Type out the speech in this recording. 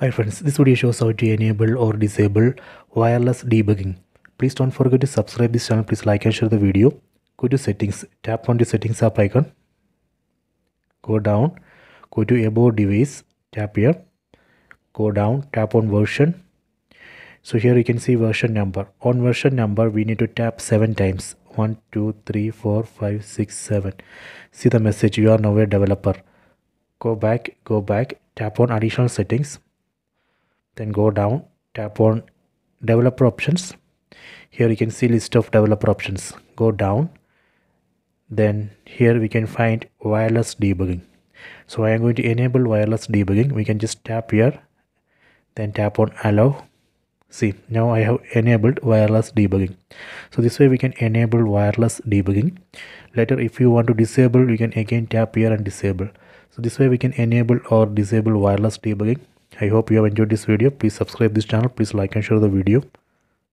Hi friends, this video shows how to enable or disable wireless debugging. Please don't forget to subscribe this channel. Please like and share the video. Go to settings, tap on the settings app icon. Go down, go to about device, tap here. Go down, tap on version. So here you can see version number. On version number, we need to tap seven times. One, two, three, four, five, six, seven. See the message, you are now a developer. Go back, go back, tap on additional settings then go down tap on developer options. Here you can see list of developer options. Go down. Then here we can find wireless debugging. So i am going to enable wireless debugging. We can just tap here then tap on allow. See now i have enabled wireless debugging. So this way we can enable wireless debugging. Later if you want to disable you can again tap here and disable. So this way we can enable or disable wireless debugging I hope you have enjoyed this video. Please subscribe this channel. Please like and share the video.